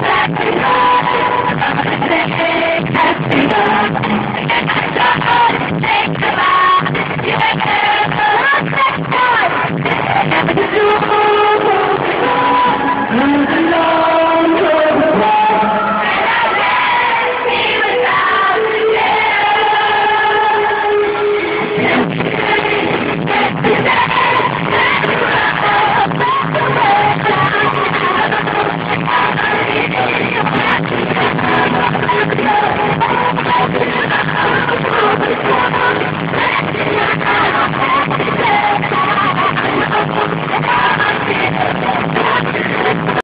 Happy Christmas!